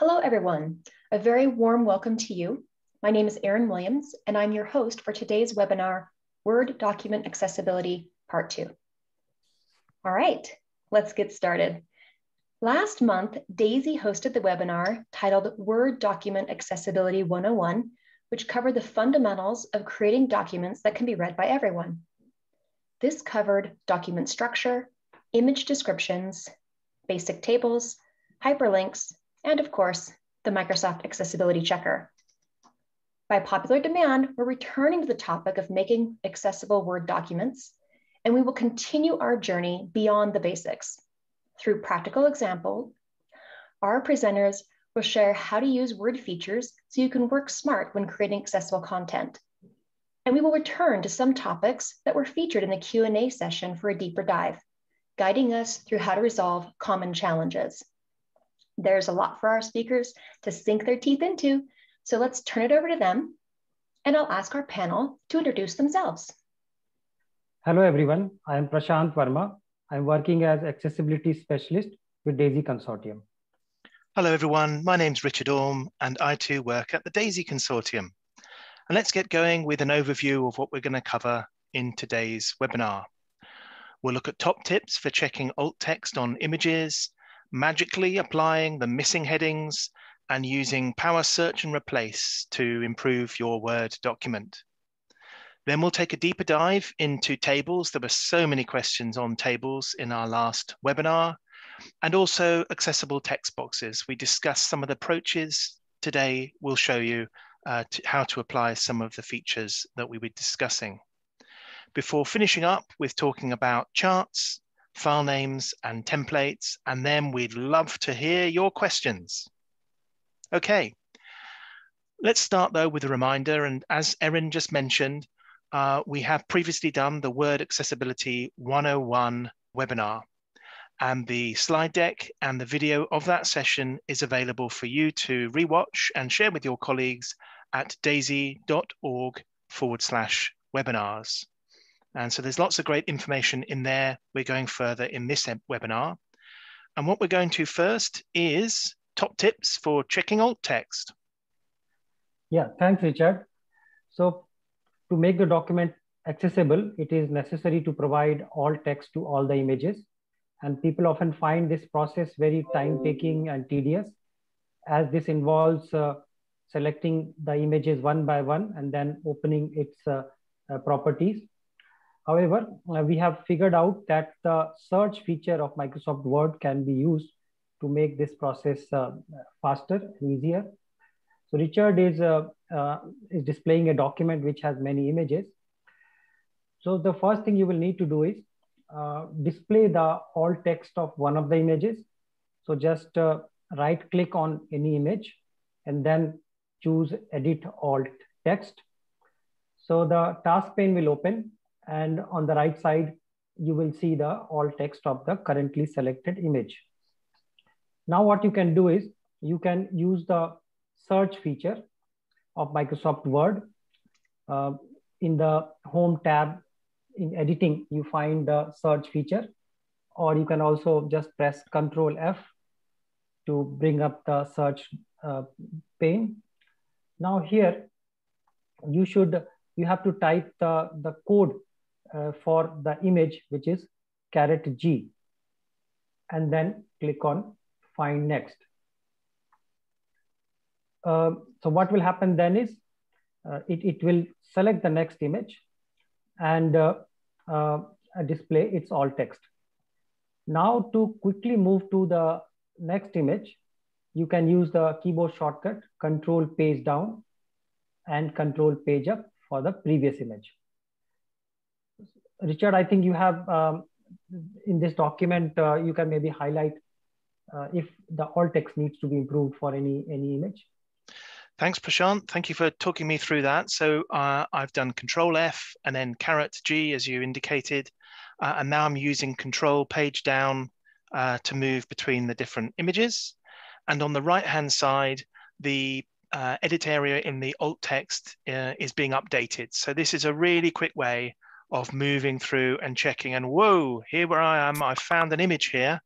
Hello, everyone. A very warm welcome to you. My name is Erin Williams, and I'm your host for today's webinar, Word Document Accessibility Part 2. All right, let's get started. Last month, DAISY hosted the webinar titled Word Document Accessibility 101, which covered the fundamentals of creating documents that can be read by everyone. This covered document structure, image descriptions, basic tables, hyperlinks, and of course, the Microsoft Accessibility Checker. By popular demand, we're returning to the topic of making accessible Word documents, and we will continue our journey beyond the basics. Through practical example, our presenters will share how to use Word features so you can work smart when creating accessible content. And we will return to some topics that were featured in the Q&A session for a deeper dive, guiding us through how to resolve common challenges. There's a lot for our speakers to sink their teeth into, so let's turn it over to them, and I'll ask our panel to introduce themselves. Hello, everyone. I am Prashant Verma. I'm working as accessibility specialist with DAISY Consortium. Hello, everyone. My name's Richard Orme, and I too work at the DAISY Consortium. And let's get going with an overview of what we're going to cover in today's webinar. We'll look at top tips for checking alt text on images, magically applying the missing headings, and using Power Search and Replace to improve your Word document. Then we'll take a deeper dive into tables. There were so many questions on tables in our last webinar, and also accessible text boxes. We discussed some of the approaches. Today, we'll show you uh, to how to apply some of the features that we were discussing. Before finishing up with talking about charts, file names and templates, and then we'd love to hear your questions. Okay, let's start though with a reminder. And as Erin just mentioned, uh, we have previously done the Word Accessibility 101 webinar. And the slide deck and the video of that session is available for you to rewatch and share with your colleagues at daisy.org forward slash webinars. And so there's lots of great information in there. We're going further in this webinar. And what we're going to first is top tips for checking alt text. Yeah, thanks, Richard. So to make the document accessible, it is necessary to provide alt text to all the images. And people often find this process very time taking and tedious as this involves uh, selecting the images one by one and then opening its uh, uh, properties. However, uh, we have figured out that the search feature of Microsoft Word can be used to make this process uh, faster and easier. So Richard is, uh, uh, is displaying a document which has many images. So the first thing you will need to do is uh, display the alt text of one of the images. So just uh, right click on any image and then choose edit alt text. So the task pane will open and on the right side, you will see the alt text of the currently selected image. Now what you can do is you can use the search feature of Microsoft Word. Uh, in the home tab in editing, you find the search feature, or you can also just press Control F to bring up the search uh, pane. Now here, you should, you have to type the, the code for the image, which is caret G, and then click on find next. Uh, so what will happen then is uh, it, it will select the next image and uh, uh display its alt text. Now to quickly move to the next image, you can use the keyboard shortcut control page down and control page up for the previous image. Richard, I think you have um, in this document, uh, you can maybe highlight uh, if the alt text needs to be improved for any, any image. Thanks, Prashant. Thank you for talking me through that. So uh, I've done Control F and then Caret G, as you indicated. Uh, and now I'm using Control Page Down uh, to move between the different images. And on the right-hand side, the uh, edit area in the alt text is being updated. So this is a really quick way of moving through and checking and whoa, here where I am, I found an image here,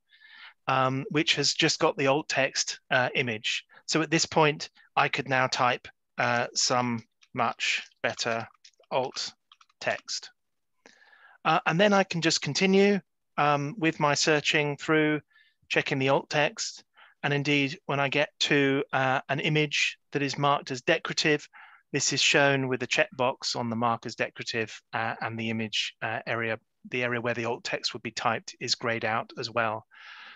um, which has just got the alt text uh, image. So at this point, I could now type uh, some much better alt text. Uh, and then I can just continue um, with my searching through, checking the alt text. And indeed, when I get to uh, an image that is marked as decorative, this is shown with a checkbox on the marker's decorative uh, and the image uh, area, the area where the alt text would be typed is grayed out as well.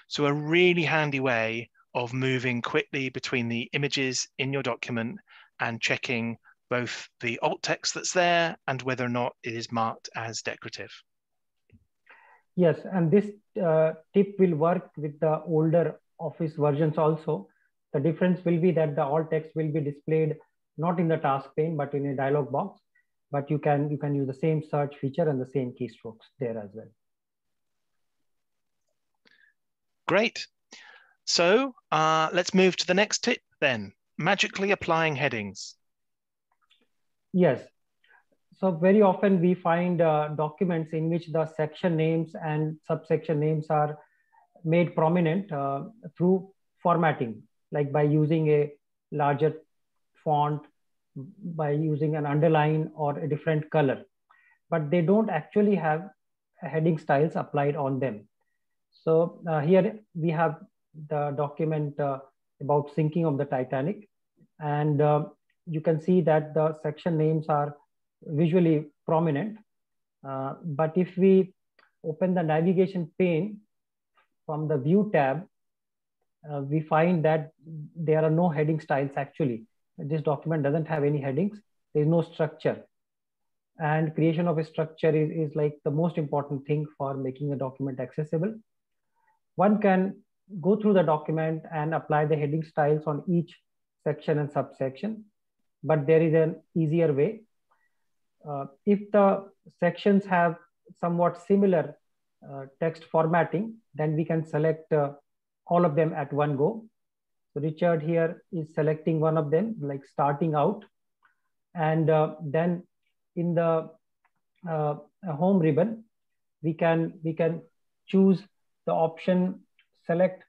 So a really handy way of moving quickly between the images in your document and checking both the alt text that's there and whether or not it is marked as decorative. Yes, and this uh, tip will work with the older Office versions also. The difference will be that the alt text will be displayed not in the task pane, but in a dialog box. But you can, you can use the same search feature and the same keystrokes there as well. Great. So uh, let's move to the next tip then, magically applying headings. Yes. So very often we find uh, documents in which the section names and subsection names are made prominent uh, through formatting, like by using a larger font, by using an underline or a different color. But they don't actually have heading styles applied on them. So uh, here we have the document uh, about sinking of the Titanic. And uh, you can see that the section names are visually prominent. Uh, but if we open the navigation pane from the view tab, uh, we find that there are no heading styles actually. This document doesn't have any headings. There's no structure. And creation of a structure is, is like the most important thing for making a document accessible. One can go through the document and apply the heading styles on each section and subsection but there is an easier way. Uh, if the sections have somewhat similar uh, text formatting, then we can select uh, all of them at one go. So Richard here is selecting one of them, like starting out. And uh, then in the uh, home ribbon, we can, we can choose the option select.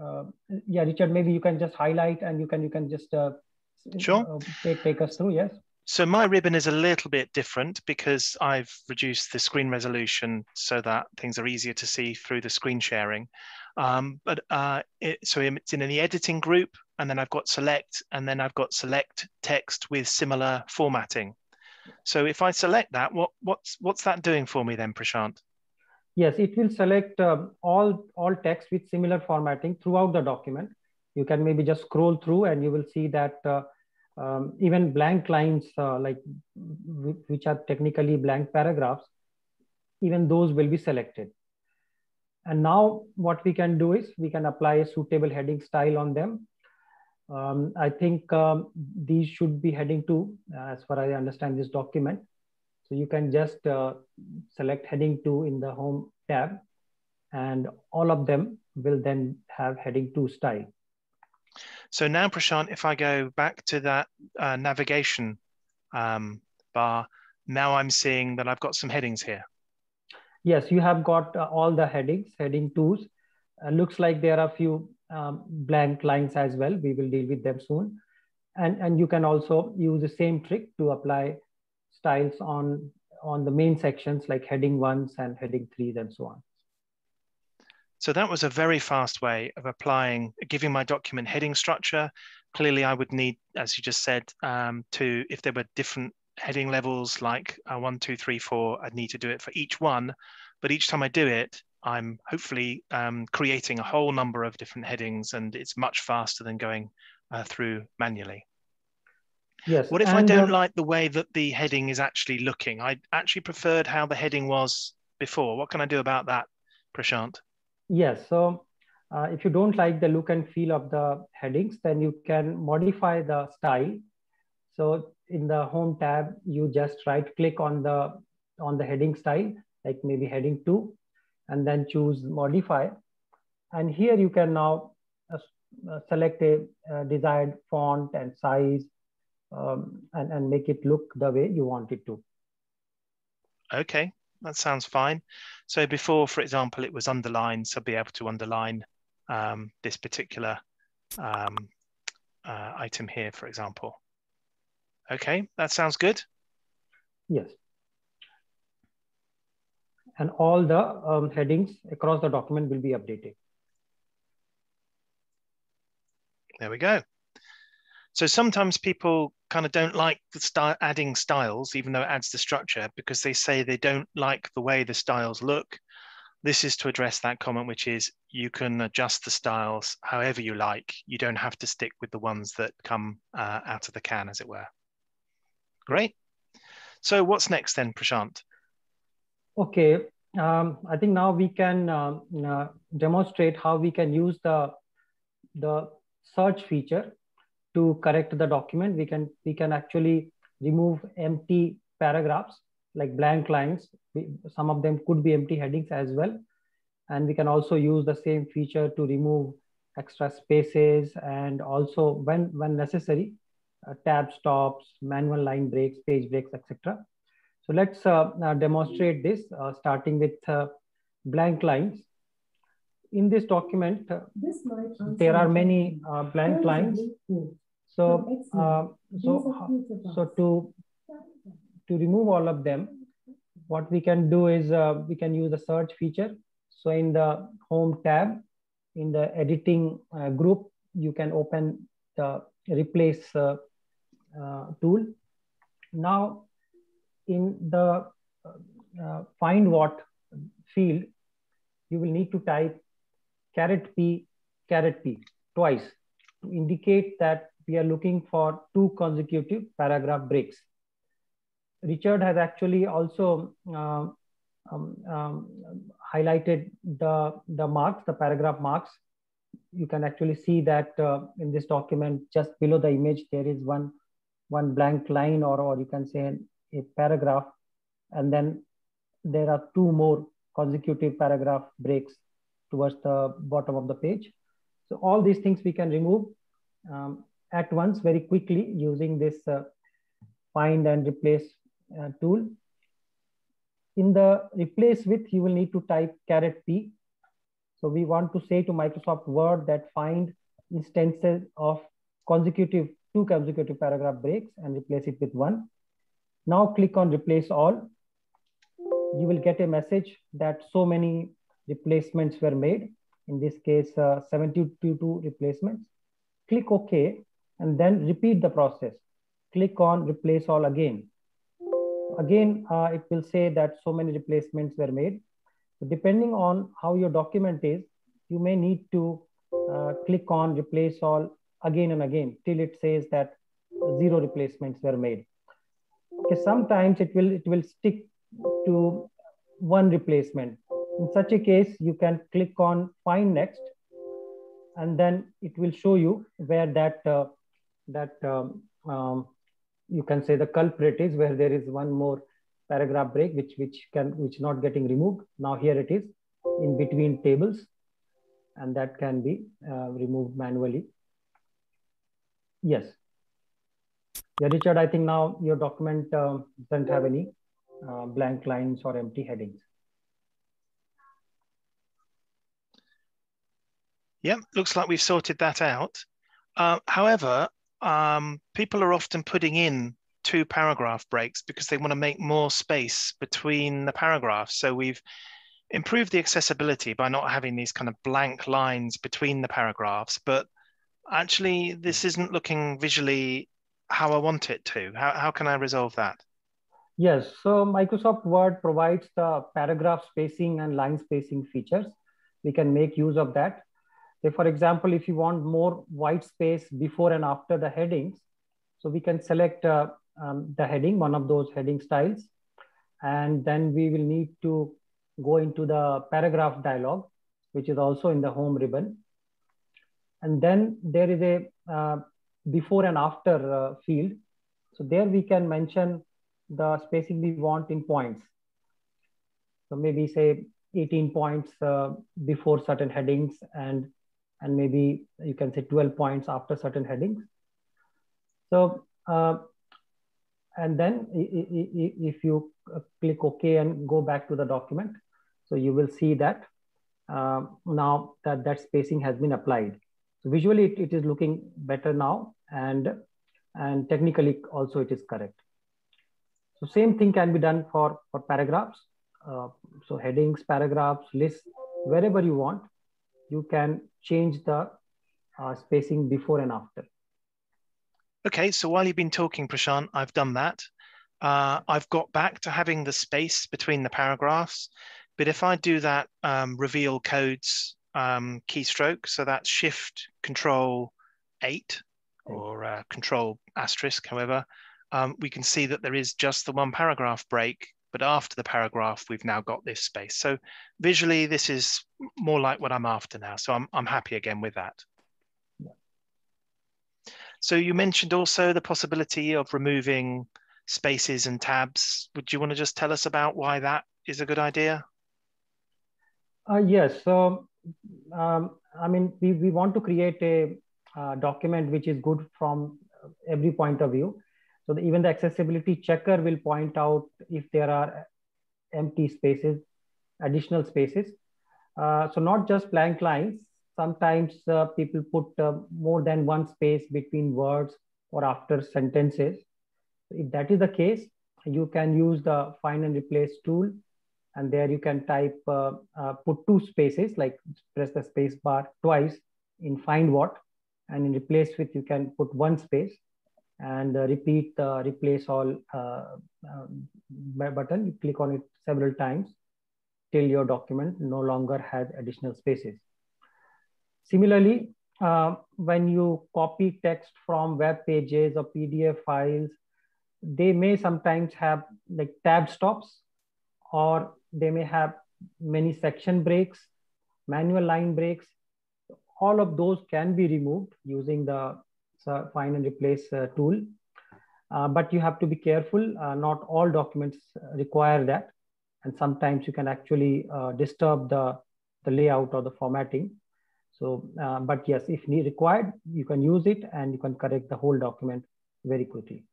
Uh, yeah, Richard, maybe you can just highlight and you can, you can just Sure. Uh, take, take us through, yes. So my ribbon is a little bit different because I've reduced the screen resolution so that things are easier to see through the screen sharing. Um, but uh, it, so it's in the editing group, and then I've got select, and then I've got select text with similar formatting. So if I select that, what what's what's that doing for me then, Prashant? Yes, it will select uh, all all text with similar formatting throughout the document you can maybe just scroll through and you will see that uh, um, even blank lines uh, like which are technically blank paragraphs even those will be selected and now what we can do is we can apply a suitable heading style on them. Um, i think um, these should be heading two as far as i understand this document. So you can just uh, select heading two in the home tab and all of them will then have heading two style. So now, Prashant, if I go back to that uh, navigation um, bar, now I'm seeing that I've got some headings here. Yes, you have got uh, all the headings, heading twos. Uh, looks like there are a few um, blank lines as well. We will deal with them soon. And, and you can also use the same trick to apply styles on, on the main sections like heading ones and heading threes and so on. So that was a very fast way of applying, giving my document heading structure. Clearly, I would need, as you just said, um, to if there were different heading levels like uh, one, two, three, four, I'd need to do it for each one. But each time I do it, I'm hopefully um, creating a whole number of different headings, and it's much faster than going uh, through manually. Yes. What if I don't uh, like the way that the heading is actually looking? I actually preferred how the heading was before. What can I do about that, Prashant? Yes. So uh, if you don't like the look and feel of the headings, then you can modify the style. So in the home tab, you just right click on the on the heading style, like maybe heading two, and then choose modify. And here you can now uh, uh select a uh, desired font and size um, and, and make it look the way you want it to. Okay, that sounds fine. So before, for example, it was underlined, so I'll be able to underline um, this particular um, uh, item here, for example. Okay, that sounds good. Yes. And all the um, headings across the document will be updated. There we go. So sometimes people kind of don't like the style adding styles, even though it adds the structure, because they say they don't like the way the styles look. This is to address that comment, which is you can adjust the styles however you like. You don't have to stick with the ones that come uh, out of the can, as it were. Great. So what's next then, Prashant? Okay, um, I think now we can uh, uh, demonstrate how we can use the the search feature to correct the document. We can we can actually remove empty paragraphs like blank lines. We, some of them could be empty headings as well, and we can also use the same feature to remove extra spaces and also when when necessary, tab stops, manual line breaks, page breaks, etc. So let's uh, uh, demonstrate this, uh, starting with uh, blank lines. In this document, uh, there are many uh, blank lines. So, so, so to, to remove all of them, what we can do is we can use the search feature. So in the home tab, in the editing group, you can open the replace tool. Now, in the uh, find what field, you will need to type caret P, caret P twice to indicate that we are looking for two consecutive paragraph breaks. Richard has actually also uh, um, um, highlighted the, the marks, the paragraph marks. You can actually see that uh, in this document, just below the image, there is one, one blank line or, or you can say a paragraph, and then there are two more consecutive paragraph breaks towards the bottom of the page. So all these things we can remove um, at once very quickly using this uh, find and replace uh, tool. In the replace with, you will need to type caret P. So we want to say to Microsoft Word that find instances of consecutive, two consecutive paragraph breaks and replace it with one. Now click on replace all. You will get a message that so many replacements were made. In this case, uh, 72 replacements. Click OK and then repeat the process. Click on replace all again. Again, uh, it will say that so many replacements were made. So depending on how your document is, you may need to uh, click on replace all again and again till it says that zero replacements were made. Okay sometimes it will it will stick to one replacement. In such a case you can click on find next and then it will show you where that uh, that um, um, you can say the culprit is where there is one more paragraph break which which can which not getting removed. Now here it is in between tables and that can be uh, removed manually yes yeah, Richard, I think now your document uh, doesn't have any uh, blank lines or empty headings. Yeah, looks like we've sorted that out. Uh, however, um, people are often putting in two paragraph breaks because they want to make more space between the paragraphs. So we've improved the accessibility by not having these kind of blank lines between the paragraphs, but actually this isn't looking visually how I want it to? How, how can I resolve that? Yes, so Microsoft Word provides the paragraph spacing and line spacing features. We can make use of that. So for example, if you want more white space before and after the headings, so we can select uh, um, the heading, one of those heading styles, and then we will need to go into the paragraph dialog, which is also in the home ribbon. And then there is a uh, before and after uh, field. So there we can mention the spacing we want in points. So maybe say 18 points uh, before certain headings and, and maybe you can say 12 points after certain headings. So, uh, and then if you uh, click OK and go back to the document, so you will see that uh, now that that spacing has been applied. So visually, it, it is looking better now, and and technically also it is correct. So same thing can be done for for paragraphs. Uh, so headings, paragraphs, lists, wherever you want, you can change the uh, spacing before and after. Okay, so while you've been talking, Prashant, I've done that. Uh, I've got back to having the space between the paragraphs. But if I do that um, reveal codes um, keystroke, so that's Shift Control 8 or uh, Control asterisk, however, um, we can see that there is just the one paragraph break, but after the paragraph, we've now got this space. So visually, this is more like what I'm after now. So I'm, I'm happy again with that. So you mentioned also the possibility of removing spaces and tabs. Would you want to just tell us about why that is a good idea? Uh, yes. So, um, I mean, we, we want to create a uh, document which is good from every point of view. So the, even the accessibility checker will point out if there are empty spaces, additional spaces. Uh, so not just blank lines. Sometimes uh, people put uh, more than one space between words or after sentences. If that is the case, you can use the find and replace tool and there you can type, uh, uh, put two spaces, like press the space bar twice in find what, and in replace with, you can put one space and uh, repeat the replace all uh, um, button. You click on it several times till your document no longer has additional spaces. Similarly, uh, when you copy text from web pages or PDF files, they may sometimes have like tab stops or they may have many section breaks, manual line breaks. All of those can be removed using the find and replace uh, tool. Uh, but you have to be careful. Uh, not all documents require that. And sometimes you can actually uh, disturb the, the layout or the formatting. So, uh, but yes, if required, you can use it and you can correct the whole document very quickly.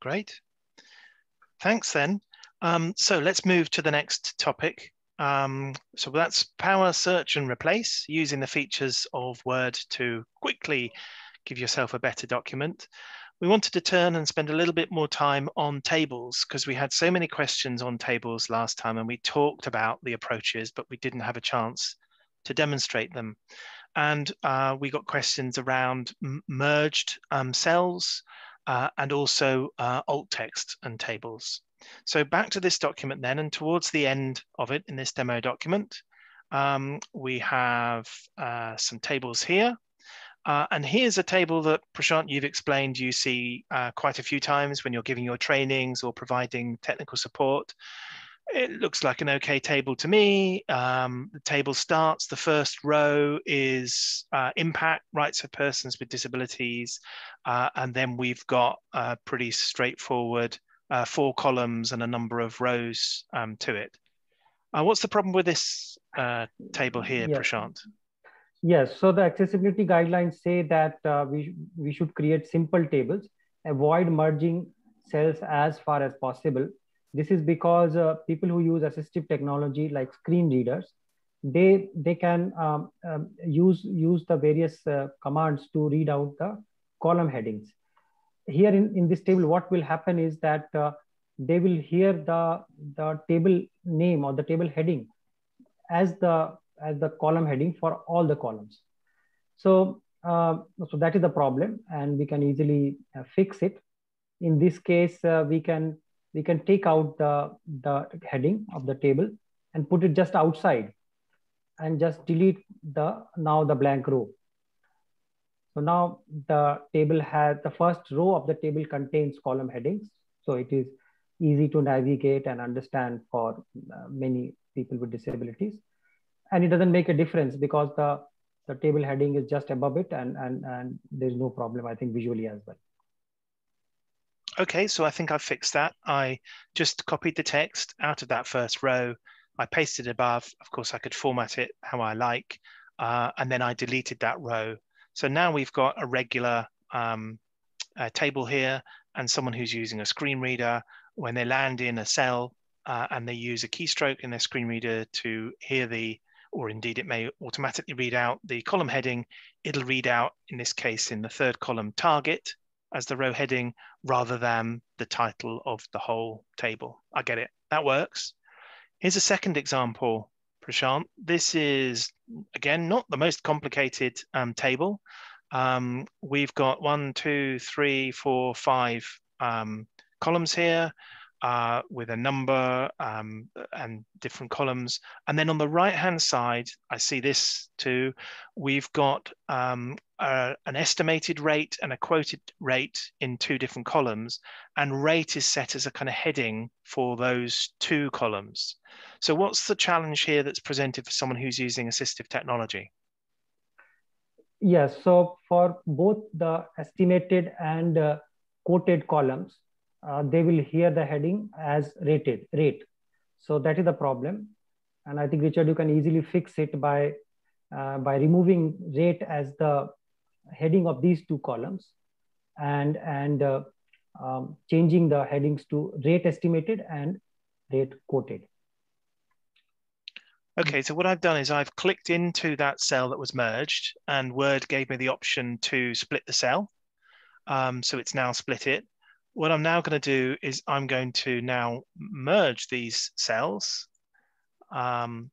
Great. Thanks then. Um, so let's move to the next topic. Um, so that's power search and replace using the features of Word to quickly give yourself a better document. We wanted to turn and spend a little bit more time on tables because we had so many questions on tables last time and we talked about the approaches, but we didn't have a chance to demonstrate them. And uh, we got questions around merged um, cells uh, and also uh, alt text and tables. So back to this document then, and towards the end of it in this demo document, um, we have uh, some tables here. Uh, and here's a table that Prashant, you've explained you see uh, quite a few times when you're giving your trainings or providing technical support. It looks like an okay table to me. Um, the table starts, the first row is uh, impact, rights of persons with disabilities. Uh, and then we've got a pretty straightforward uh, four columns and a number of rows um, to it. Uh, what's the problem with this uh, table here, yes. Prashant? Yes, so the accessibility guidelines say that uh, we, we should create simple tables, avoid merging cells as far as possible. This is because uh, people who use assistive technology like screen readers, they, they can um, um, use, use the various uh, commands to read out the column headings here in, in this table, what will happen is that uh, they will hear the, the table name or the table heading as the, as the column heading for all the columns. So, uh, so that is the problem and we can easily uh, fix it. In this case, uh, we can we can take out the, the heading of the table and put it just outside and just delete the now the blank row. So now the table has the first row of the table contains column headings. So it is easy to navigate and understand for uh, many people with disabilities. And it doesn't make a difference because the, the table heading is just above it and, and, and there's no problem, I think, visually as well. Okay, so I think I've fixed that. I just copied the text out of that first row. I pasted it above. Of course, I could format it how I like. Uh, and then I deleted that row so now we've got a regular um, a table here and someone who's using a screen reader, when they land in a cell uh, and they use a keystroke in their screen reader to hear the or indeed it may automatically read out the column heading. It'll read out, in this case, in the third column, target as the row heading rather than the title of the whole table. I get it, that works. Here's a second example, Prashant. This is, again, not the most complicated um, table. Um, we've got one, two, three, four, five um, columns here uh, with a number um, and different columns. And then on the right-hand side, I see this too. We've got um, a, an estimated rate and a quoted rate in two different columns. And rate is set as a kind of heading for those two columns. So what's the challenge here that's presented for someone who's using assistive technology? Yes, so for both the estimated and uh, quoted columns, uh, they will hear the heading as rated rate. So that is the problem. And I think Richard, you can easily fix it by, uh, by removing rate as the heading of these two columns and, and uh, um, changing the headings to rate estimated and rate quoted. Okay, so what I've done is I've clicked into that cell that was merged and Word gave me the option to split the cell. Um, so it's now split it what I'm now going to do is I'm going to now merge these cells. Um,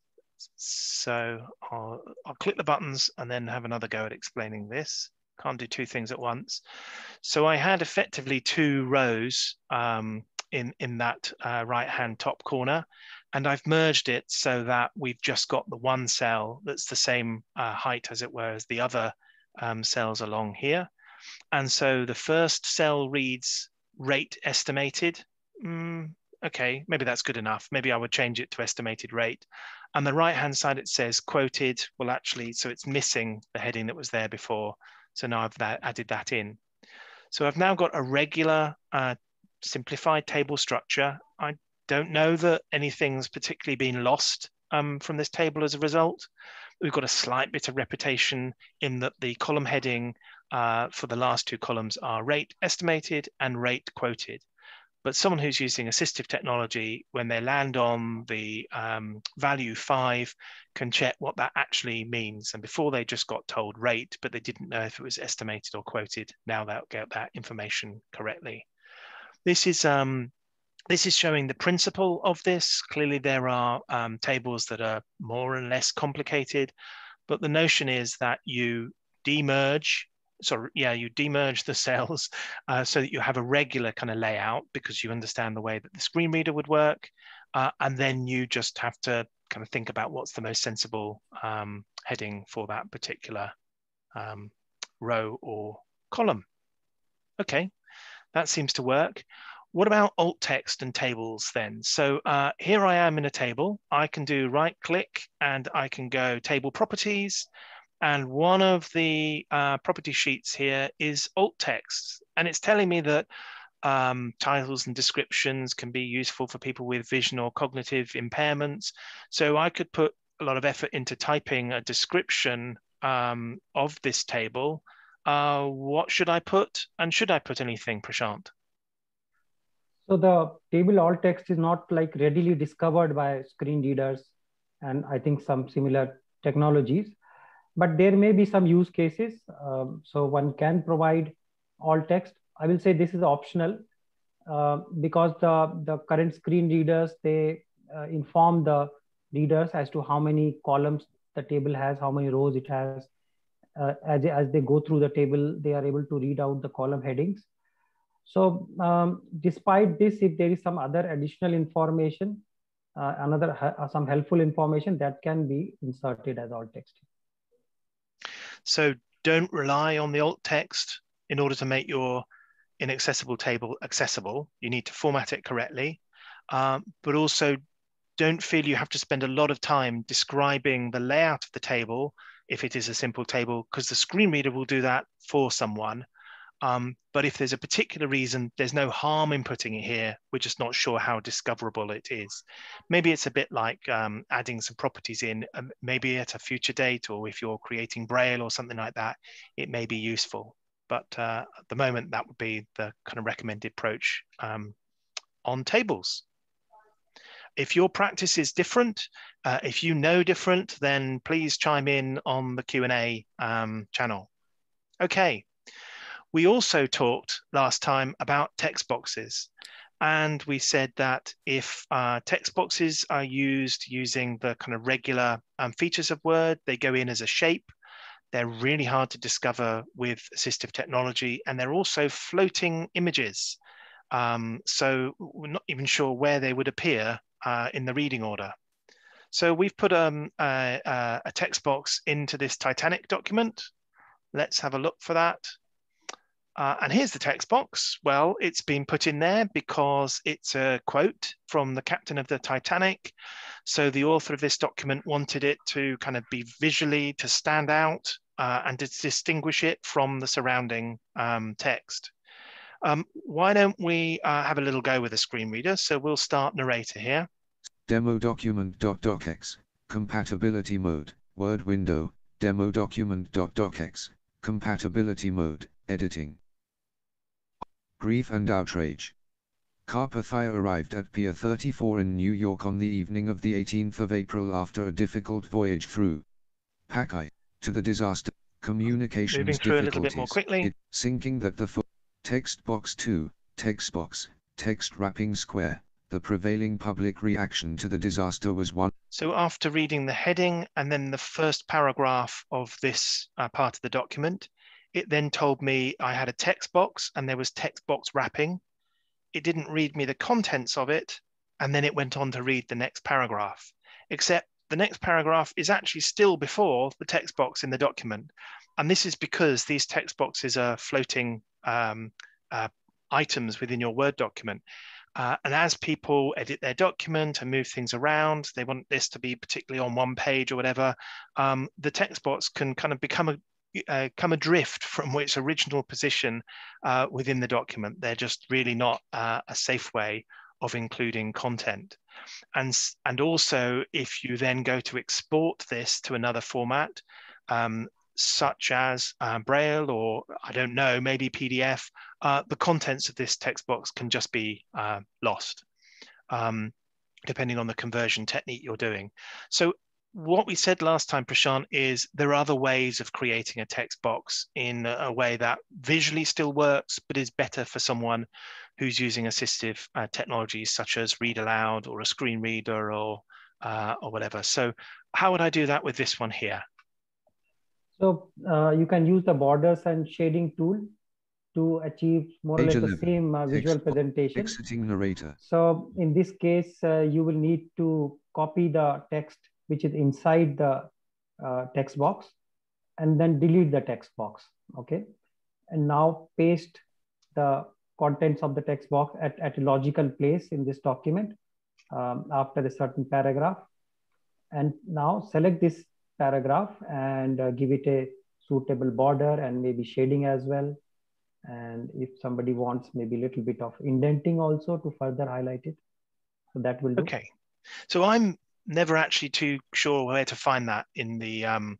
so I'll, I'll click the buttons and then have another go at explaining this. Can't do two things at once. So I had effectively two rows um, in, in that uh, right-hand top corner, and I've merged it so that we've just got the one cell that's the same uh, height, as it were, as the other um, cells along here. And so the first cell reads rate estimated. Mm, okay, maybe that's good enough. Maybe I would change it to estimated rate. And the right hand side, it says quoted. Well, actually, so it's missing the heading that was there before. So now I've that, added that in. So I've now got a regular uh, simplified table structure. I don't know that anything's particularly been lost um, from this table as a result. We've got a slight bit of repetition in that the column heading uh, for the last two columns are rate estimated and rate quoted. But someone who's using assistive technology, when they land on the um, value five, can check what that actually means. And before they just got told rate, but they didn't know if it was estimated or quoted. Now they'll get that information correctly. This is um, this is showing the principle of this. Clearly, there are um, tables that are more and less complicated, but the notion is that you demerge so yeah, you demerge the cells uh, so that you have a regular kind of layout because you understand the way that the screen reader would work. Uh, and then you just have to kind of think about what's the most sensible um, heading for that particular um, row or column. Okay, that seems to work. What about alt text and tables then? So uh, here I am in a table. I can do right click and I can go table properties and one of the uh, property sheets here is alt text. And it's telling me that um, titles and descriptions can be useful for people with vision or cognitive impairments. So I could put a lot of effort into typing a description um, of this table. Uh, what should I put? And should I put anything, Prashant? So the table alt text is not like readily discovered by screen readers and I think some similar technologies but there may be some use cases. Um, so one can provide alt text. I will say this is optional uh, because the, the current screen readers, they uh, inform the readers as to how many columns the table has, how many rows it has. Uh, as, as they go through the table, they are able to read out the column headings. So um, despite this, if there is some other additional information, uh, another uh, some helpful information that can be inserted as alt text. So don't rely on the alt text in order to make your inaccessible table accessible. You need to format it correctly, um, but also don't feel you have to spend a lot of time describing the layout of the table if it is a simple table, because the screen reader will do that for someone. Um, but if there's a particular reason, there's no harm in putting it here. We're just not sure how discoverable it is. Maybe it's a bit like um, adding some properties in, um, maybe at a future date, or if you're creating Braille or something like that, it may be useful. But uh, at the moment, that would be the kind of recommended approach um, on tables. if your practice is different, uh, if you know different, then please chime in on the Q&A um, channel. Okay, we also talked last time about text boxes. And we said that if uh, text boxes are used using the kind of regular um, features of Word, they go in as a shape. They're really hard to discover with assistive technology, and they're also floating images. Um, so we're not even sure where they would appear uh, in the reading order. So we've put um, a, a text box into this Titanic document. Let's have a look for that. Uh, and here's the text box. Well, it's been put in there because it's a quote from the captain of the Titanic. So the author of this document wanted it to kind of be visually to stand out uh, and to distinguish it from the surrounding um, text. Um, why don't we uh, have a little go with a screen reader? So we'll start narrator here. Demo document.docx, compatibility mode, word window, demo document.docx, compatibility mode, editing. Grief and outrage. Carpathia arrived at Pier 34 in New York on the evening of the 18th of April after a difficult voyage through Pakai to the disaster communications Moving through a little bit more quickly. It, sinking that the text box 2, text box, text wrapping square. The prevailing public reaction to the disaster was one. So after reading the heading and then the first paragraph of this uh, part of the document, it then told me I had a text box and there was text box wrapping. It didn't read me the contents of it. And then it went on to read the next paragraph, except the next paragraph is actually still before the text box in the document. And this is because these text boxes are floating um, uh, items within your Word document. Uh, and as people edit their document and move things around, they want this to be particularly on one page or whatever, um, the text box can kind of become a, uh, come adrift from its original position uh, within the document. They're just really not uh, a safe way of including content. And, and also, if you then go to export this to another format, um, such as uh, Braille or I don't know, maybe PDF, uh, the contents of this text box can just be uh, lost, um, depending on the conversion technique you're doing. So what we said last time, Prashant, is there are other ways of creating a text box in a way that visually still works, but is better for someone who's using assistive uh, technologies such as read aloud or a screen reader or uh, or whatever. So how would I do that with this one here? So uh, you can use the borders and shading tool to achieve more or less the same uh, visual Ex presentation. Exiting narrator. So in this case, uh, you will need to copy the text which is inside the uh, text box and then delete the text box, okay? And now paste the contents of the text box at, at a logical place in this document um, after a certain paragraph. And now select this paragraph and uh, give it a suitable border and maybe shading as well. And if somebody wants maybe a little bit of indenting also to further highlight it, so that will do. Okay. So I'm never actually too sure where to find that in the um,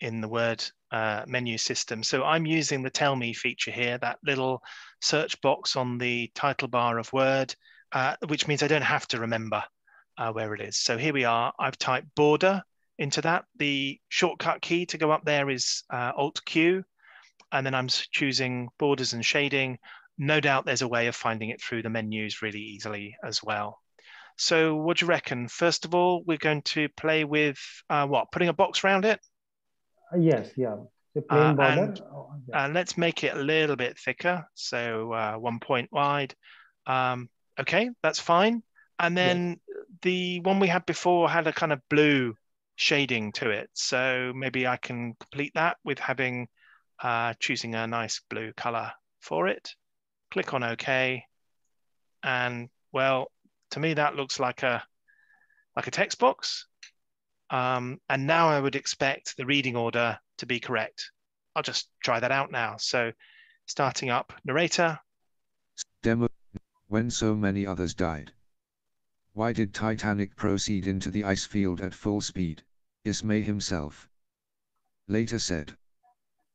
in the Word uh, menu system. So I'm using the Tell Me feature here, that little search box on the title bar of Word, uh, which means I don't have to remember uh, where it is. So here we are. I've typed border into that. The shortcut key to go up there is uh, Alt Q, and then I'm choosing borders and shading. No doubt there's a way of finding it through the menus really easily as well. So what do you reckon? First of all, we're going to play with uh, what? Putting a box around it? Uh, yes, yeah. Uh. And, oh, yeah. and, let's make it a little bit thicker. So uh, one point wide. Um, okay, that's fine. And then yeah. the one we had before had a kind of blue shading to it. So maybe I can complete that with having uh, choosing a nice blue color for it. Click on OK. And well, to me, that looks like a like a text box. Um, and now I would expect the reading order to be correct. I'll just try that out now. So starting up narrator. Demo when so many others died. Why did Titanic proceed into the ice field at full speed? Ismay himself later said.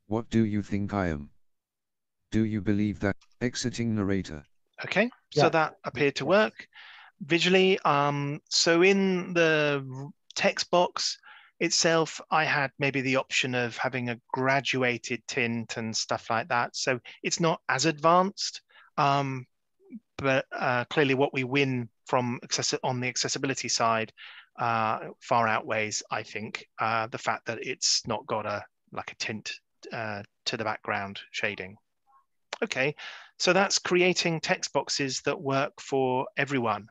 What do you think I am? Do you believe that? Exiting narrator. Okay, so yeah. that appeared to work. Visually. Um, so in the text box itself, I had maybe the option of having a graduated tint and stuff like that. So it's not as advanced, um, but uh, clearly what we win from on the accessibility side uh, far outweighs, I think, uh, the fact that it's not got a like a tint uh, to the background shading. Okay, so that's creating text boxes that work for everyone.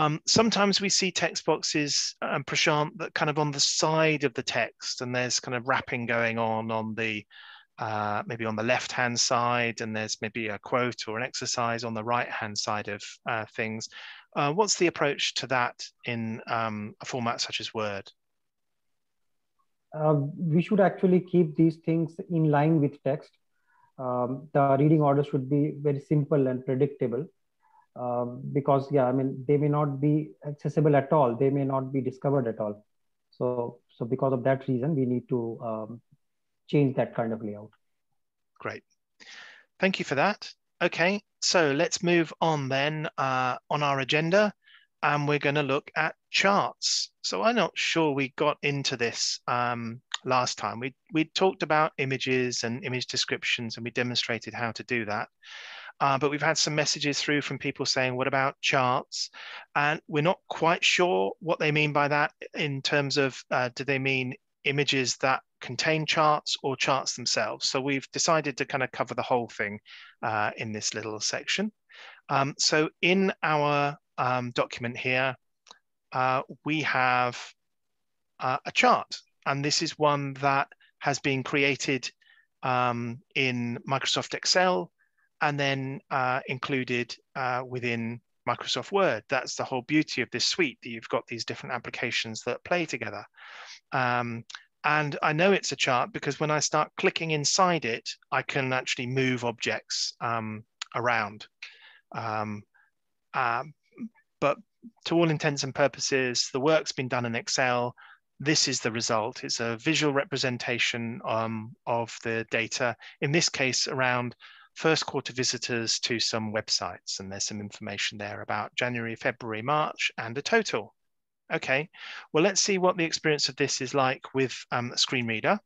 Um, sometimes we see text boxes, um, Prashant, that kind of on the side of the text, and there's kind of wrapping going on on the uh, maybe on the left hand side, and there's maybe a quote or an exercise on the right hand side of uh, things. Uh, what's the approach to that in um, a format such as Word? Uh, we should actually keep these things in line with text. Um, the reading order should be very simple and predictable um, because, yeah, I mean, they may not be accessible at all. They may not be discovered at all. So, so because of that reason, we need to um, change that kind of layout. Great. Thank you for that. Okay, so let's move on then uh, on our agenda and we're going to look at charts. So I'm not sure we got into this um, last time. We, we talked about images and image descriptions and we demonstrated how to do that. Uh, but we've had some messages through from people saying, what about charts? And we're not quite sure what they mean by that in terms of, uh, do they mean images that contain charts or charts themselves? So we've decided to kind of cover the whole thing uh, in this little section. Um, so in our um, document here, uh, we have uh, a chart, and this is one that has been created um, in Microsoft Excel and then uh, included uh, within Microsoft Word. That's the whole beauty of this suite, that you've got these different applications that play together. Um, and I know it's a chart because when I start clicking inside it, I can actually move objects um, around. Um, uh, but to all intents and purposes, the work's been done in Excel. This is the result. It's a visual representation um, of the data, in this case, around first quarter visitors to some websites. And there's some information there about January, February, March, and a total. Okay, well, let's see what the experience of this is like with um, a screen reader.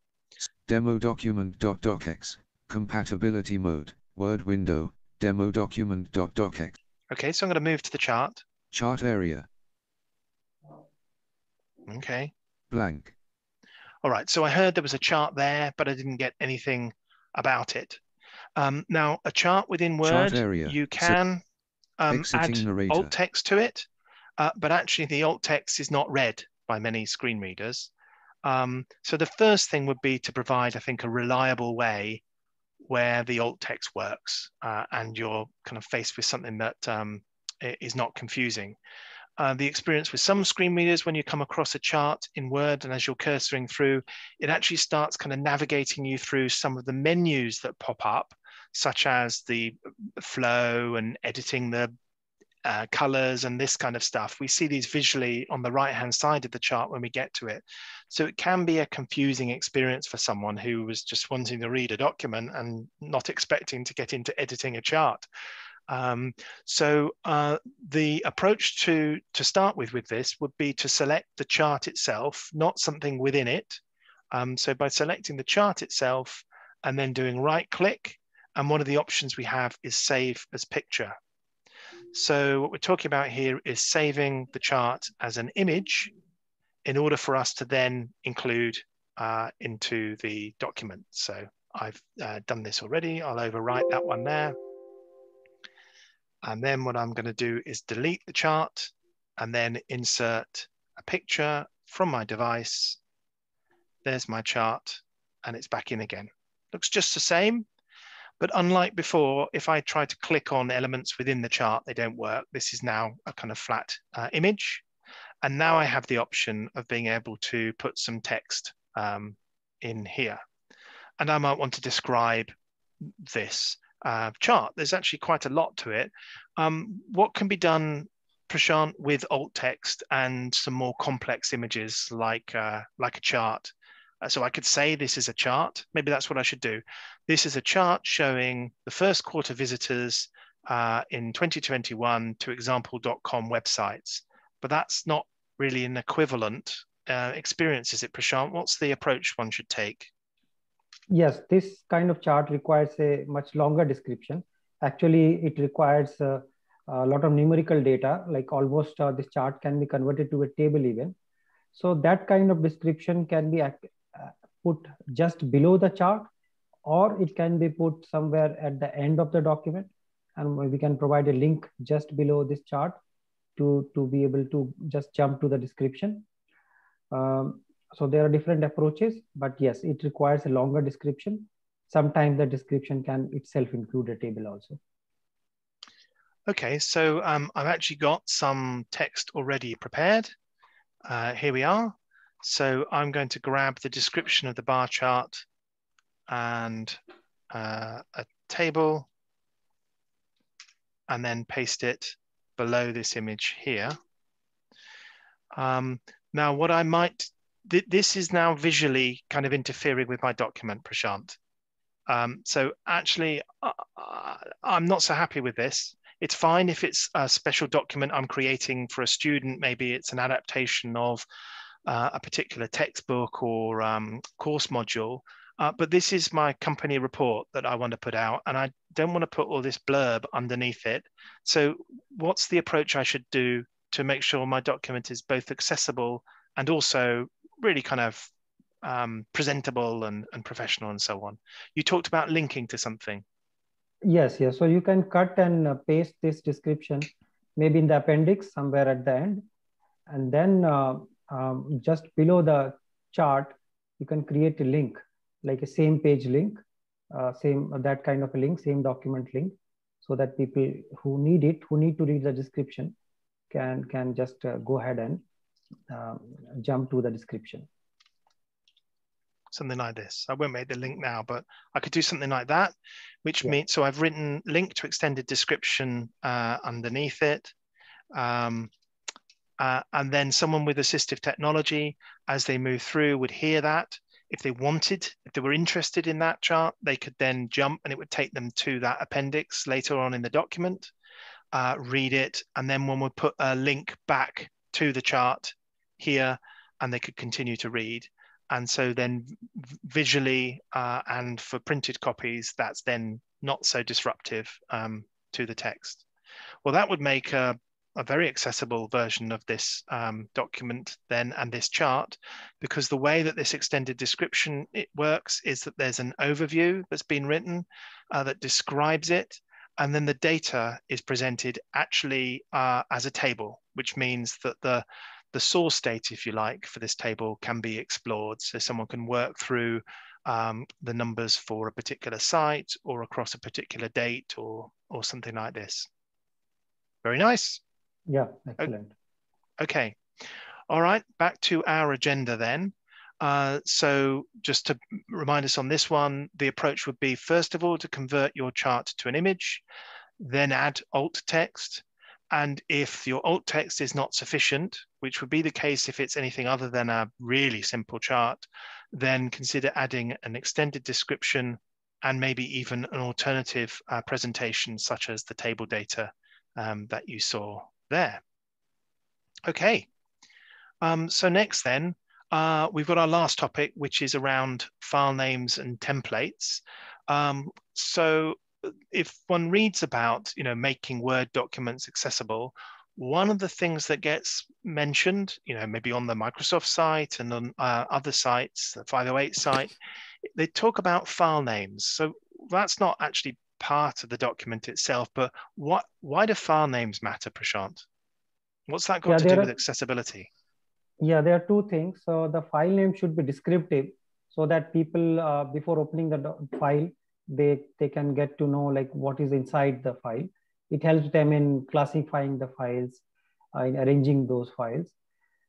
Demo document.docx, compatibility mode, Word window, demo document.docx. Okay, so I'm going to move to the chart. Chart area. Okay. Blank. All right, so I heard there was a chart there, but I didn't get anything about it. Um, now, a chart within Word, chart you can um, add narrator. alt text to it, uh, but actually the alt text is not read by many screen readers. Um, so the first thing would be to provide, I think, a reliable way where the alt text works uh, and you're kind of faced with something that um, is not confusing. Uh, the experience with some screen readers when you come across a chart in Word and as you're cursoring through, it actually starts kind of navigating you through some of the menus that pop up, such as the flow and editing the uh, colors and this kind of stuff. We see these visually on the right hand side of the chart when we get to it. So it can be a confusing experience for someone who was just wanting to read a document and not expecting to get into editing a chart. Um, so uh, the approach to, to start with with this would be to select the chart itself, not something within it. Um, so by selecting the chart itself and then doing right click, and one of the options we have is save as picture. So what we're talking about here is saving the chart as an image in order for us to then include uh, into the document. So I've uh, done this already. I'll overwrite that one there. And then what I'm going to do is delete the chart and then insert a picture from my device. There's my chart and it's back in again. Looks just the same, but unlike before, if I try to click on elements within the chart, they don't work. This is now a kind of flat uh, image. And now I have the option of being able to put some text um, in here. And I might want to describe this uh, chart. There's actually quite a lot to it. Um, what can be done, Prashant, with alt text and some more complex images like, uh, like a chart? Uh, so I could say this is a chart. Maybe that's what I should do. This is a chart showing the first quarter visitors uh, in 2021 to example.com websites, but that's not really an equivalent uh, experience, is it, Prashant? What's the approach one should take? Yes, this kind of chart requires a much longer description. Actually, it requires uh, a lot of numerical data, like almost uh, this chart can be converted to a table even. So that kind of description can be uh, put just below the chart, or it can be put somewhere at the end of the document. And we can provide a link just below this chart to, to be able to just jump to the description. Um, so there are different approaches, but yes, it requires a longer description. Sometimes the description can itself include a table also. Okay, so um, I've actually got some text already prepared. Uh, here we are. So I'm going to grab the description of the bar chart and uh, a table and then paste it below this image here. Um, now, what I might, th this is now visually kind of interfering with my document, Prashant. Um, so actually, uh, I'm not so happy with this. It's fine if it's a special document I'm creating for a student. Maybe it's an adaptation of uh, a particular textbook or um, course module. Uh, but this is my company report that I want to put out, and I don't want to put all this blurb underneath it. So, what's the approach I should do to make sure my document is both accessible and also really kind of um, presentable and, and professional and so on. You talked about linking to something. Yes, yes. So you can cut and uh, paste this description maybe in the appendix somewhere at the end. And then uh, um, just below the chart, you can create a link, like a same page link, uh, same that kind of a link, same document link, so that people who need it, who need to read the description, can can just uh, go ahead and um, jump to the description. Something like this. I won't make the link now, but I could do something like that, which yeah. means so I've written link to extended description uh, underneath it. Um, uh, and then someone with assistive technology, as they move through, would hear that. If they wanted, if they were interested in that chart, they could then jump and it would take them to that appendix later on in the document uh, read it, and then one would put a link back to the chart here, and they could continue to read. And so then visually uh, and for printed copies, that's then not so disruptive um, to the text. Well, that would make a, a very accessible version of this um, document then and this chart, because the way that this extended description it works is that there's an overview that's been written uh, that describes it, and then the data is presented actually uh, as a table, which means that the, the source data, if you like, for this table can be explored. So someone can work through um, the numbers for a particular site or across a particular date or, or something like this. Very nice. Yeah, excellent. Okay. All right, back to our agenda then. Uh, so just to remind us on this one, the approach would be first of all to convert your chart to an image, then add alt text. And if your alt text is not sufficient, which would be the case if it's anything other than a really simple chart, then consider adding an extended description and maybe even an alternative uh, presentation such as the table data um, that you saw there. Okay, um, so next then, uh, we've got our last topic, which is around file names and templates. Um, so if one reads about, you know, making Word documents accessible, one of the things that gets mentioned, you know, maybe on the Microsoft site and on uh, other sites, the 508 site, they talk about file names. So that's not actually part of the document itself, but what, why do file names matter, Prashant? What's that got yeah, to do are, with accessibility? Yeah, there are two things. So the file name should be descriptive so that people, uh, before opening the file, they, they can get to know like what is inside the file. It helps them in classifying the files, uh, in arranging those files.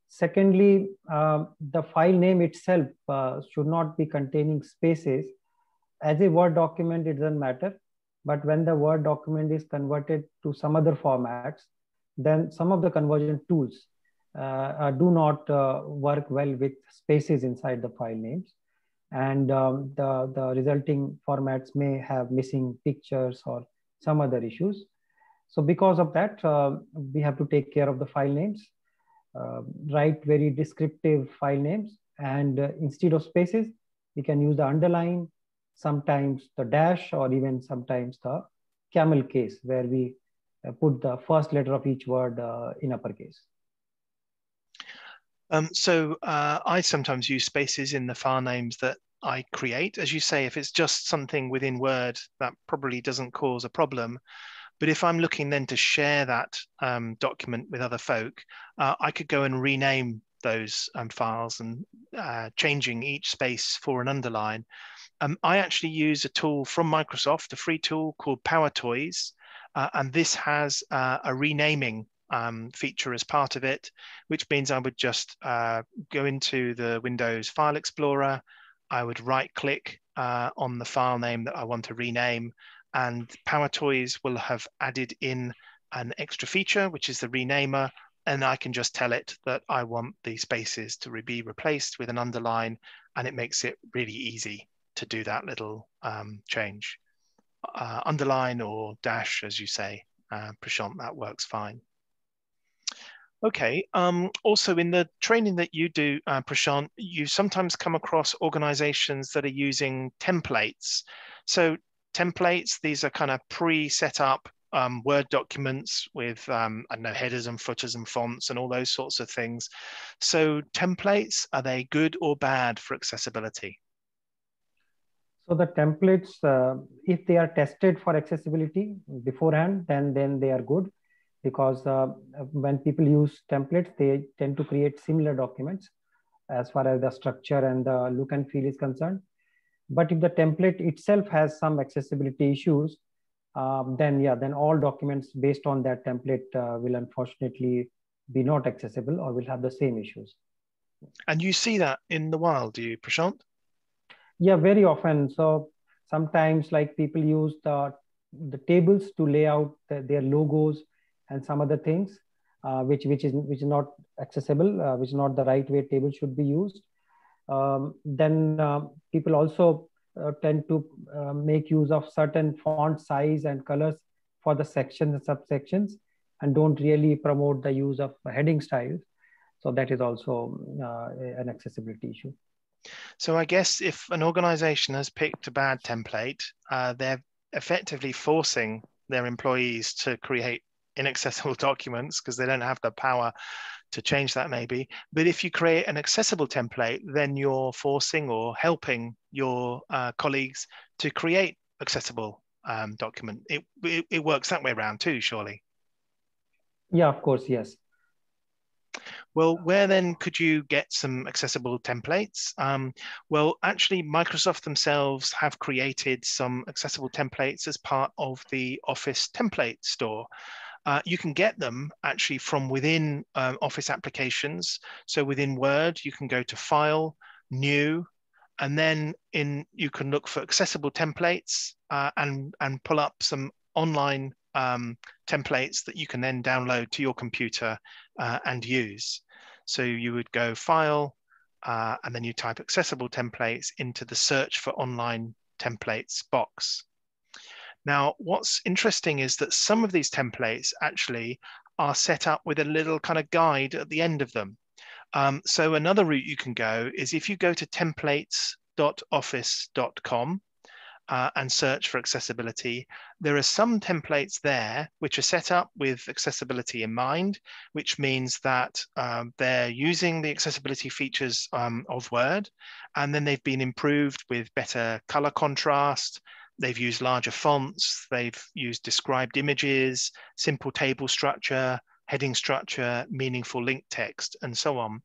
Secondly, uh, the file name itself uh, should not be containing spaces. As a Word document, it doesn't matter. But when the Word document is converted to some other formats, then some of the conversion tools uh, uh, do not uh, work well with spaces inside the file names. And um, the, the resulting formats may have missing pictures or some other issues. So because of that, uh, we have to take care of the file names, uh, write very descriptive file names. And uh, instead of spaces, we can use the underline, sometimes the dash, or even sometimes the camel case, where we uh, put the first letter of each word uh, in uppercase. Um, so uh, I sometimes use spaces in the file names that I create. As you say, if it's just something within Word, that probably doesn't cause a problem. But if I'm looking then to share that um, document with other folk, uh, I could go and rename those um, files and uh, changing each space for an underline. Um, I actually use a tool from Microsoft, a free tool called PowerToys, uh, and this has uh, a renaming um, feature as part of it, which means I would just uh, go into the Windows File Explorer, I would right click uh, on the file name that I want to rename, and PowerToys will have added in an extra feature, which is the renamer, and I can just tell it that I want the spaces to be replaced with an underline, and it makes it really easy to do that little um, change. Uh, underline or dash, as you say, uh, Prashant, that works fine. Okay. Um, also, in the training that you do, uh, Prashant, you sometimes come across organizations that are using templates. So, templates, these are kind of pre set up um, Word documents with, um, I don't know, headers and footers and fonts and all those sorts of things. So, templates, are they good or bad for accessibility? So the templates, uh, if they are tested for accessibility beforehand, then then they are good because uh, when people use templates, they tend to create similar documents as far as the structure and the look and feel is concerned. But if the template itself has some accessibility issues, um, then yeah, then all documents based on that template uh, will unfortunately be not accessible or will have the same issues. And you see that in the wild, do you, Prashant? Yeah, very often. So sometimes like people use the the tables to lay out the, their logos and some other things uh, which which is which is not accessible, uh, which is not the right way table should be used. Um, then uh, people also uh, tend to uh, make use of certain font size and colors for the sections and subsections, and don't really promote the use of heading styles. So that is also uh, an accessibility issue. So I guess if an organization has picked a bad template, they're effectively forcing their employees to create inaccessible documents because they don't have the power to change that maybe. But if you create an accessible template, then you're forcing or helping your uh, colleagues to create accessible um, document. It, it, it works that way around too, surely. Yeah, of course, yes. Well, where then could you get some accessible templates? Um, well, actually, Microsoft themselves have created some accessible templates as part of the Office template store. Uh, you can get them actually from within um, Office applications. So within Word, you can go to File, New, and then in you can look for accessible templates uh, and and pull up some online um, templates that you can then download to your computer uh, and use. So you would go File, uh, and then you type accessible templates into the search for online templates box. Now, what's interesting is that some of these templates actually are set up with a little kind of guide at the end of them. Um, so another route you can go is if you go to templates.office.com uh, and search for accessibility, there are some templates there which are set up with accessibility in mind, which means that um, they're using the accessibility features um, of Word, and then they've been improved with better color contrast, They've used larger fonts, they've used described images, simple table structure, heading structure, meaningful link text, and so on.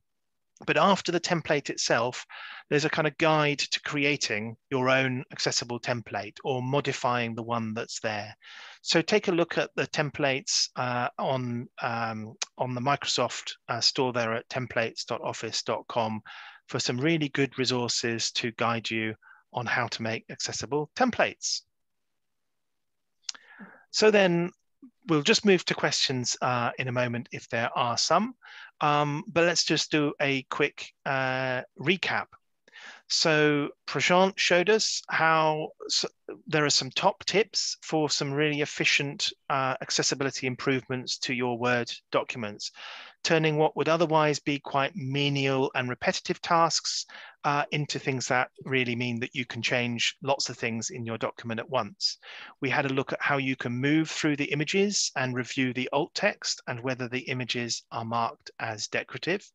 But after the template itself, there's a kind of guide to creating your own accessible template or modifying the one that's there. So take a look at the templates uh, on, um, on the Microsoft uh, store there at templates.office.com for some really good resources to guide you on how to make accessible templates. So then we'll just move to questions uh, in a moment if there are some, um, but let's just do a quick uh, recap. So Prashant showed us how there are some top tips for some really efficient uh, accessibility improvements to your Word documents turning what would otherwise be quite menial and repetitive tasks uh, into things that really mean that you can change lots of things in your document at once. We had a look at how you can move through the images and review the alt text and whether the images are marked as decorative.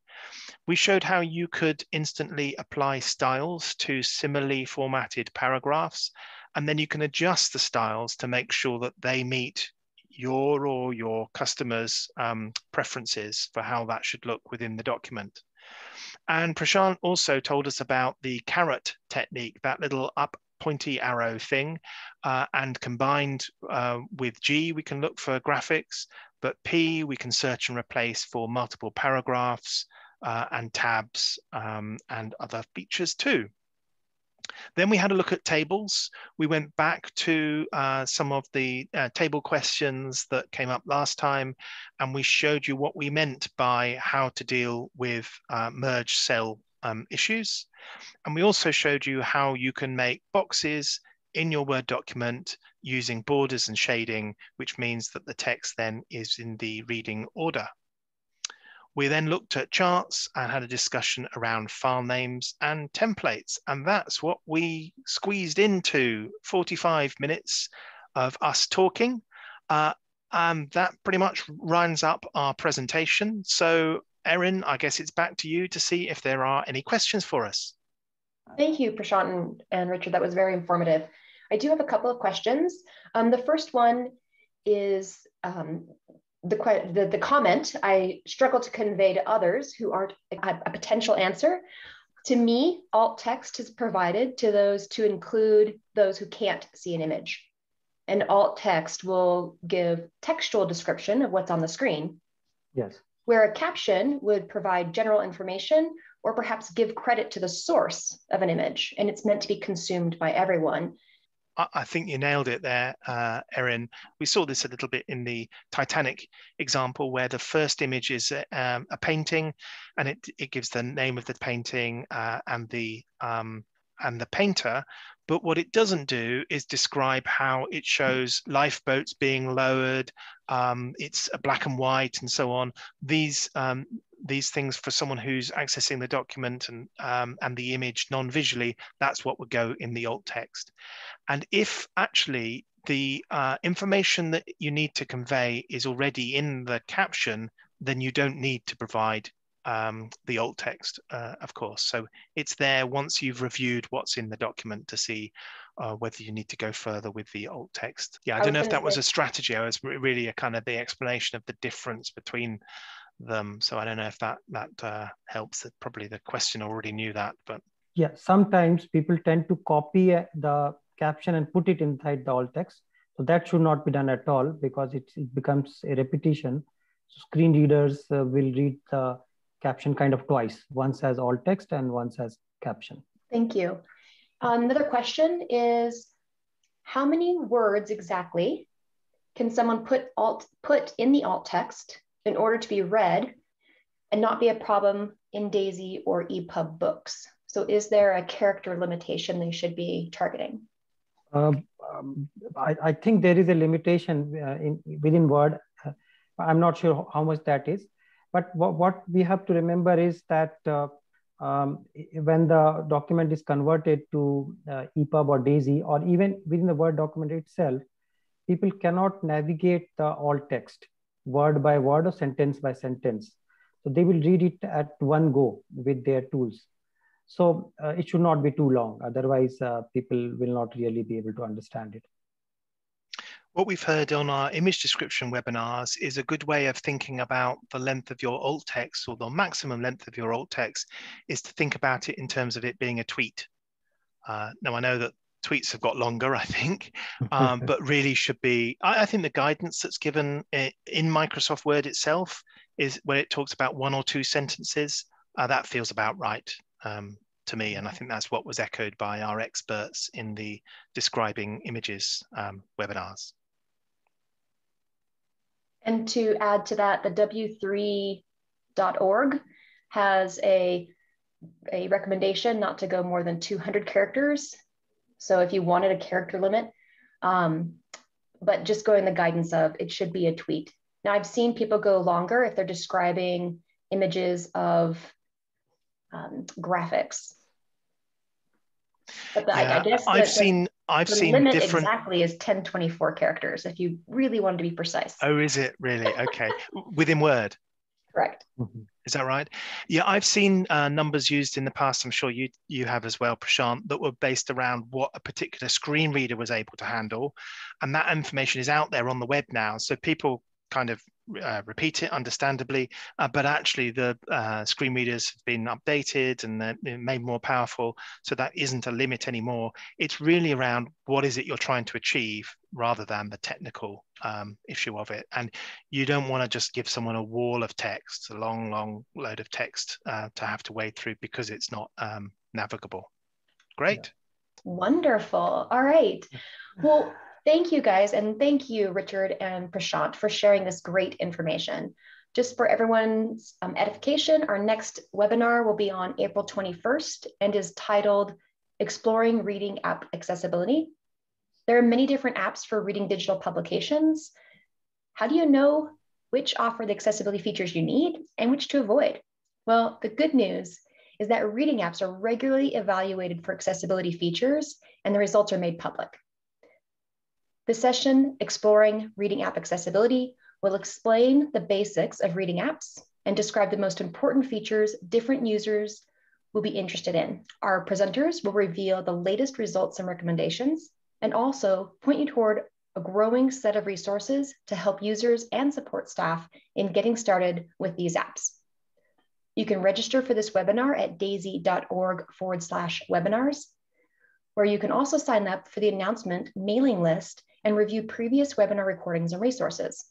We showed how you could instantly apply styles to similarly formatted paragraphs, and then you can adjust the styles to make sure that they meet your or your customers' um, preferences for how that should look within the document. And Prashant also told us about the caret technique, that little up pointy arrow thing. Uh, and combined uh, with G, we can look for graphics, but P, we can search and replace for multiple paragraphs uh, and tabs um, and other features too. Then we had a look at tables. We went back to uh, some of the uh, table questions that came up last time, and we showed you what we meant by how to deal with uh, merge cell um, issues. And we also showed you how you can make boxes in your Word document using borders and shading, which means that the text then is in the reading order. We then looked at charts and had a discussion around file names and templates. And that's what we squeezed into 45 minutes of us talking. Uh, and that pretty much rounds up our presentation. So Erin, I guess it's back to you to see if there are any questions for us. Thank you, Prashant and, Richard. That was very informative. I do have a couple of questions. Um, the first one is um, the, the, the comment I struggle to convey to others who aren't a, a potential answer. To me, alt text is provided to those to include those who can't see an image. And alt text will give textual description of what's on the screen. Yes. Where a caption would provide general information or perhaps give credit to the source of an image, and it's meant to be consumed by everyone. I think you nailed it there, uh, Erin. We saw this a little bit in the Titanic example, where the first image is um, a painting, and it it gives the name of the painting uh, and the um, and the painter. But what it doesn't do is describe how it shows lifeboats being lowered. Um, it's a black and white and so on. These um, these things for someone who's accessing the document and um, and the image non-visually, that's what would go in the alt text. And if actually the uh, information that you need to convey is already in the caption, then you don't need to provide um, the alt text, uh, of course. So it's there once you've reviewed what's in the document to see uh, whether you need to go further with the alt text. Yeah, I, I don't know if that say... was a strategy. I was really a kind of the explanation of the difference between them. So I don't know if that that uh, helps. Probably the question already knew that, but yeah, sometimes people tend to copy uh, the caption and put it inside the alt text. So that should not be done at all because it, it becomes a repetition. So screen readers uh, will read the caption kind of twice, once as alt text and once as caption. Thank you. Um, another question is, how many words exactly can someone put alt put in the alt text in order to be read and not be a problem in DAISY or EPUB books? So is there a character limitation they should be targeting? Um, um, I, I, think there is a limitation uh, in within Word. Uh, I'm not sure how much that is, but what, we have to remember is that uh, um, when the document is converted to uh, EPUB or DAISY, or even within the Word document itself, people cannot navigate the alt text word by word or sentence by sentence. So they will read it at one go with their tools. So uh, it should not be too long. Otherwise, uh, people will not really be able to understand it. What we've heard on our image description webinars is a good way of thinking about the length of your alt text or the maximum length of your alt text is to think about it in terms of it being a tweet. Uh, now, I know that tweets have got longer, I think, um, but really should be. I, I, think the guidance that's given in Microsoft Word itself is when it talks about one or two sentences, uh, that feels about right um, to me. And I think that's what was echoed by our experts in the describing images um, webinars. And to add to that, the w3.org has a a recommendation not to go more than 200 characters. So if you wanted a character limit, um, but just going the guidance of it should be a tweet. Now I've seen people go longer if they're describing images of um, graphics. But the, yeah, I, I, guess I've the, seen I've the seen limit different exactly is 1024 characters if you really wanted to be precise. Oh, is it really? Okay. Within Word. Correct. Mm-hmm. Is that right? Yeah, I've seen uh, numbers used in the past. I'm sure you you have as well, Prashant, that were based around what a particular screen reader was able to handle, and that information is out there on the web now. So people kind of uh, repeat it understandably, uh, but actually the uh, screen readers have been updated and they're made more powerful. So that isn't a limit anymore. It's really around what is it you're trying to achieve rather than the technical um, issue of it. And you don't want to just give someone a wall of text, a long, long load of text uh, to have to wade through because it's not um, navigable. Great. Wonderful. All right. Well, Thank you guys, and thank you, Richard and Prashant, for sharing this great information. Just for everyone's um, edification, our next webinar will be on April 21st and is titled Exploring Reading App Accessibility. There are many different apps for reading digital publications. How do you know which offer the accessibility features you need and which to avoid? Well, the good news is that reading apps are regularly evaluated for accessibility features and the results are made public. The session, Exploring Reading App Accessibility, will explain the basics of reading apps and describe the most important features different users will be interested in. Our presenters will reveal the latest results and recommendations and also point you toward a growing set of resources to help users and support staff in getting started with these apps. You can register for this webinar at daisy.org forward slash webinars, where you can also sign up for the announcement mailing list and review previous webinar recordings and resources.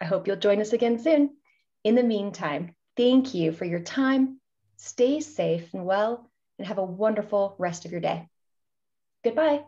I hope you'll join us again soon. In the meantime, thank you for your time. Stay safe and well, and have a wonderful rest of your day. Goodbye.